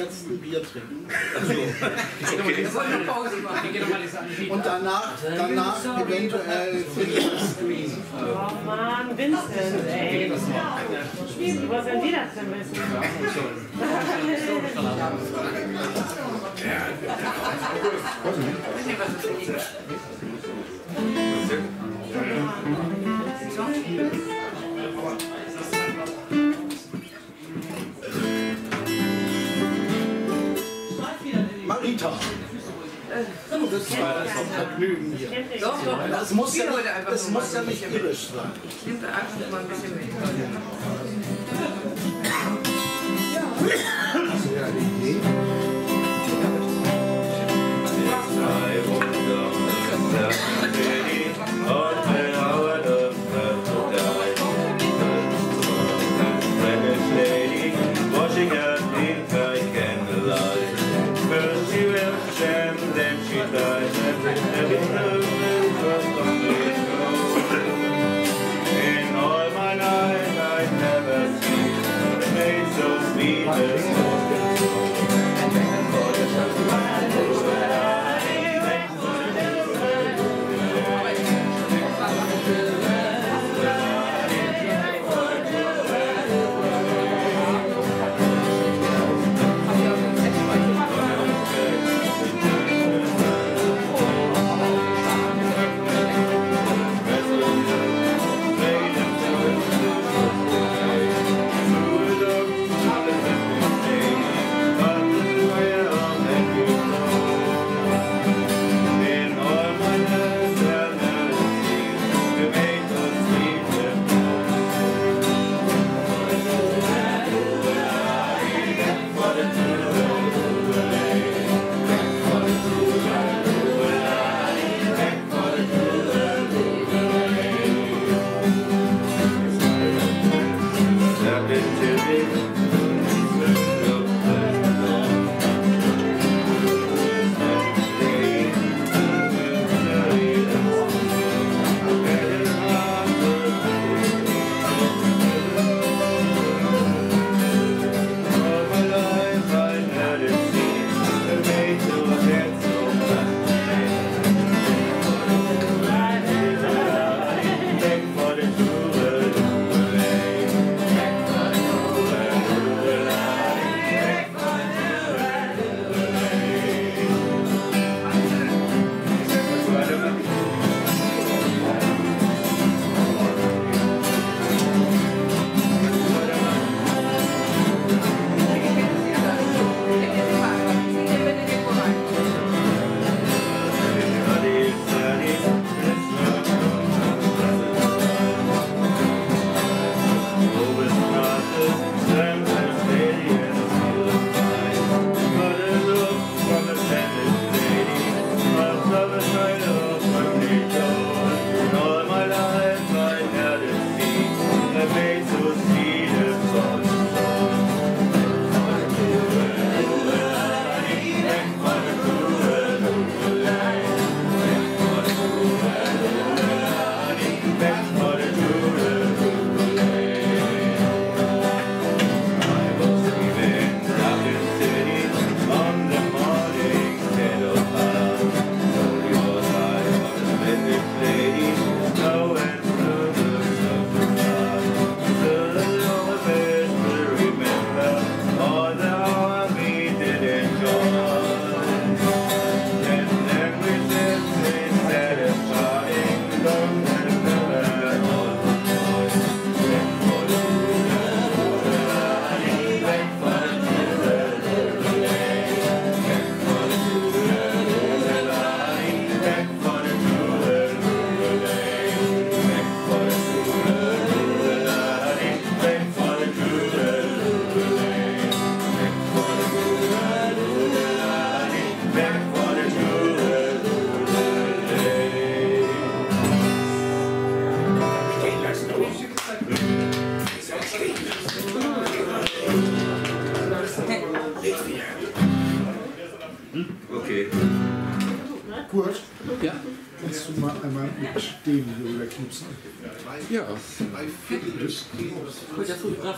jetzt ein Bier trinken. Okay. Und danach, danach eventuell Screen. Oh Mann, Vincent, ey. Was denn die das denn wissen? Marita. Das war das Vergnügen hier. Doch, doch. Es muss ja, mal muss ja nicht irisch sein. Nimmt einfach mal ein bisschen mit. And then she does every, every move.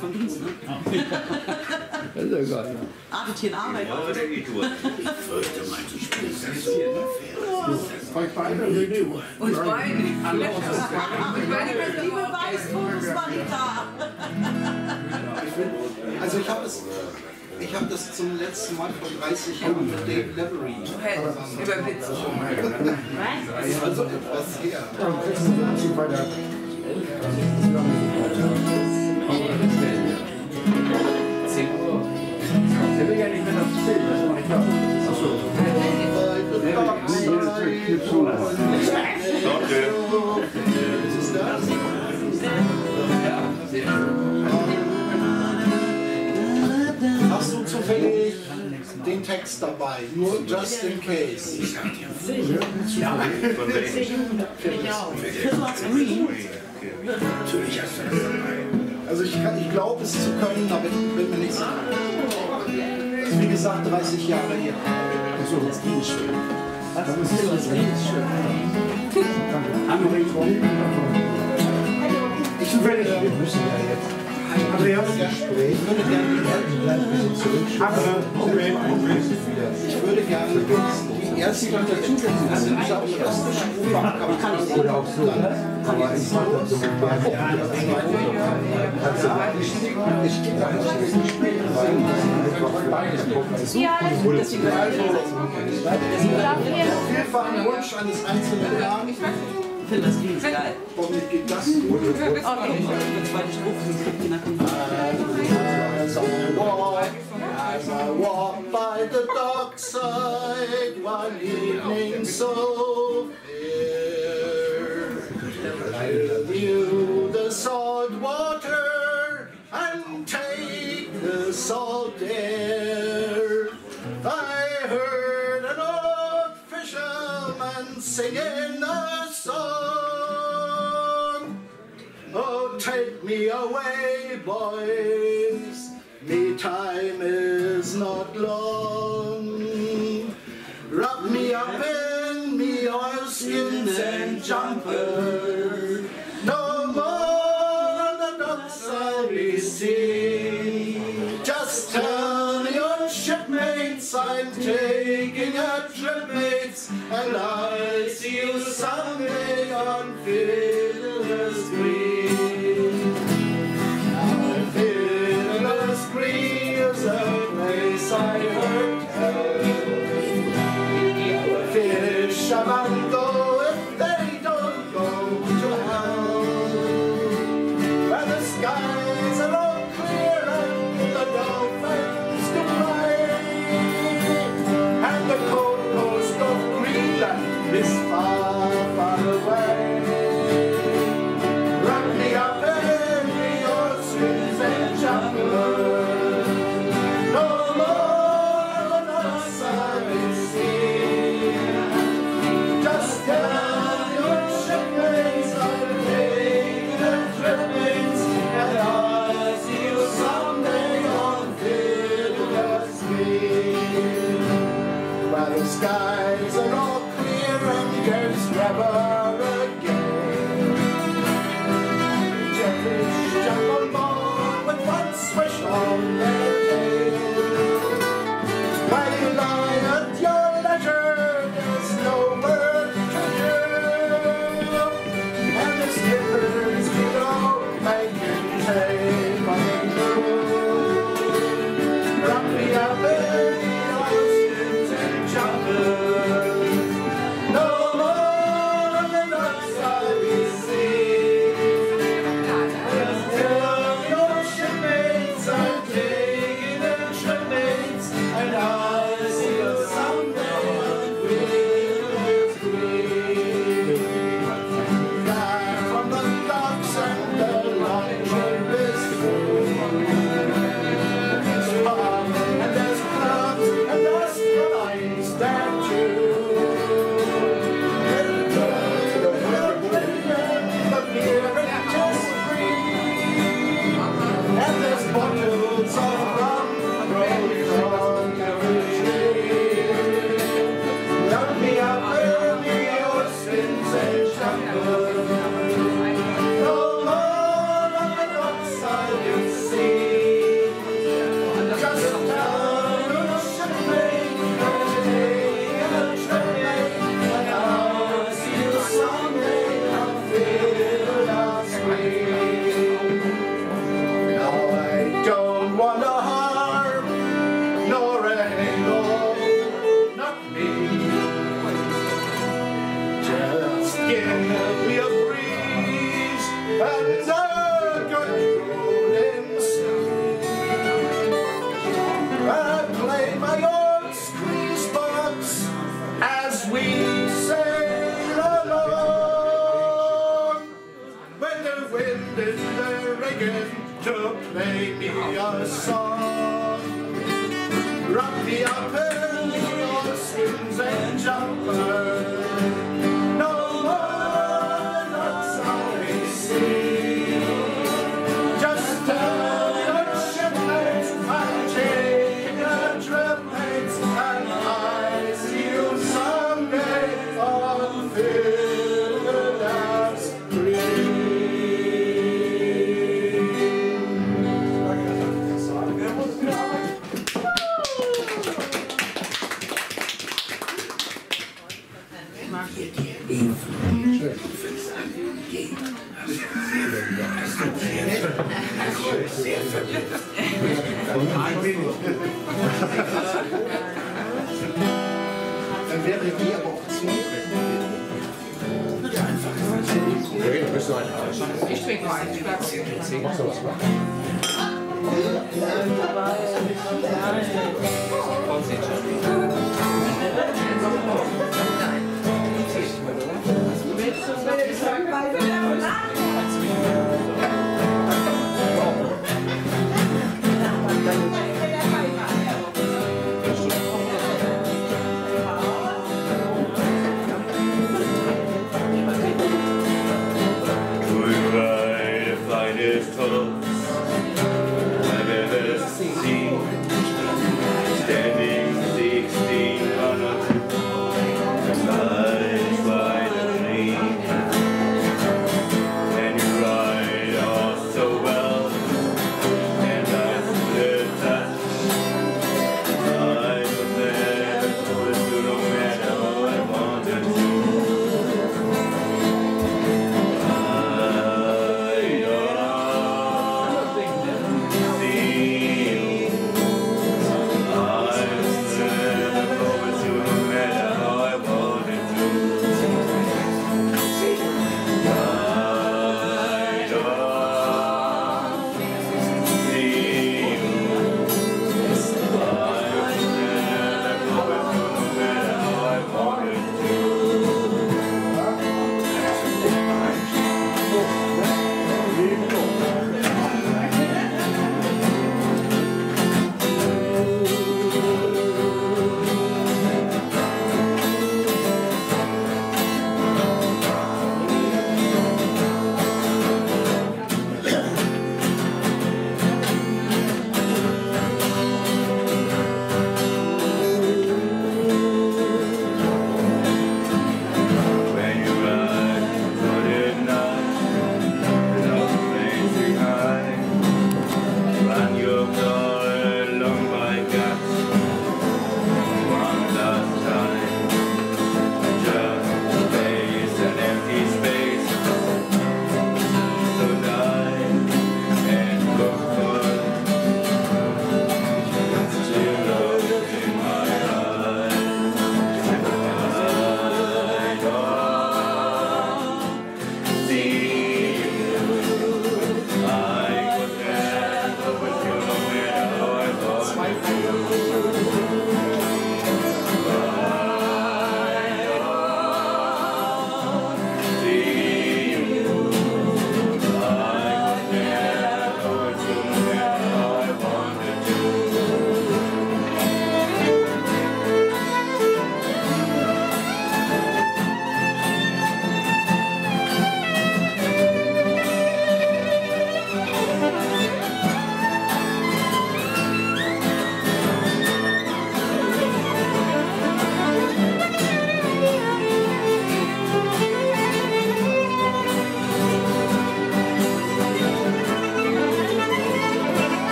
Der vom Dienst, ne? das ist ja geil. Arbeit Arbeit. Ja, der geht durch. Vielleicht bei einer Retour. Und Wein. Und Wein Die Beweisfotos, Marita. Also ich habe es, ich habe das zum letzten Mal vor 30 Jahren mit Dave Lavery. über Witze. Also etwas her. Hast du zufällig den Text dabei? Nur just in case. Von welchem? Also ich, kann- ich glaube es zu können, aber ich bin mir nicht sicher. Ist wie gesagt 30 Jahre her. Achso, das ging schön. Das ist das schön. Ich zufällig, wir müssen ja jetzt. Andreas, Ich würde gerne Ich würde gerne die erste die erste Stufe kann ich oder auch so. Aber ich mache das so mit meinem Ich gehe da nicht in die Spiele rein, Ja, Deswegen vielfach ein Wunsch eines einzelnen Jahren. Ich finde das Dienst geil. Womit geht das gut? Okay. Der zweite Spruch kriegt je nach As I walk, as I walk by the dockside one evening so fair, I view the salt water and take the salt air. I heard an old fisherman singing a song. Oh, take me away, boys. Me time is not long. Wrap me up in me oilskins and jumper. No more the docks I'll be seen. Just tell your shipmates I'm taking and I'll see you someday on Fiddler's Green. your song. wrap me up. Dann wäre die aber auch zu. Okay, du bist so ein Ich trinke nur einen Spaß. Mach sowas. Komm, seht schon. Somebody, somebody.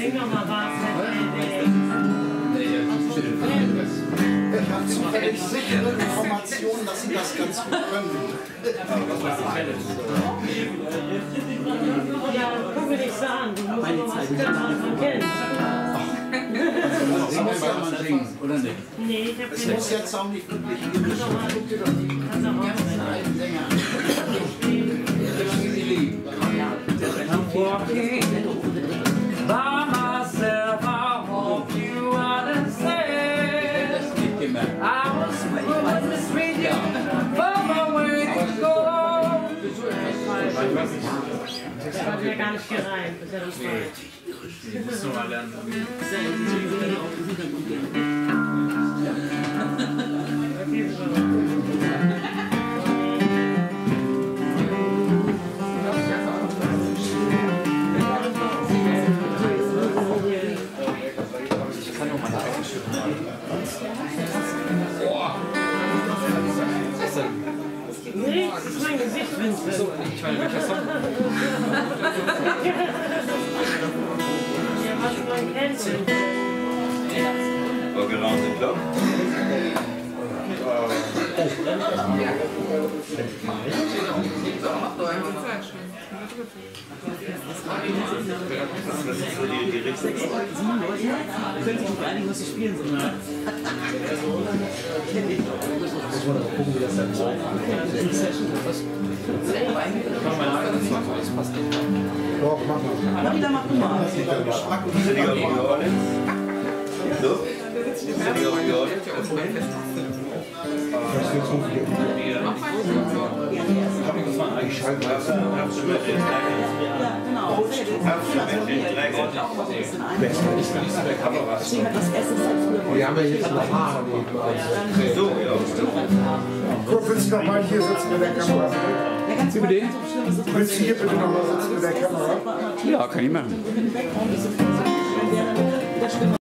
Sing doch mal was. Ich habe zufällig sichere Informationen, dass Sie das ganz gut können. Ja, guck mir nicht so an. Du musst aber was können, was man kennt. Sie muss ja mal singen. Oder nicht? Nee, ich hab Es muss jetzt auch nicht wirklich jede Kannst auch mal einen Sänger. Walking by I was this radio, but my way to go. Das hat mir gar nicht gereimt. Das ist ja das falsch. Muss noch mal lernen. Okay, so. Ist mein Gesicht, Vincent. Ich meine, welcher Song? Ja, was man kennt. Walk around the clock. Das ist so die, die Richtung. Sieben Leute können sich nicht einigen, was sie spielen sollen. Muss man dann gucken, wie das dann so Doch, mach mal. Marina, mach du mal. Sind die auf New Orleans? So? Sind die Ich schalte mal. Ja, genau. Deswegen hat das Essen seit früher Wir haben ja jetzt noch Haare neben uns. So, ja. Kurt, willst du noch mal hier sitzen mit der Kamera? Über den? Willst du hier bitte noch mal sitzen mit der Kamera? Ja, kann ich machen.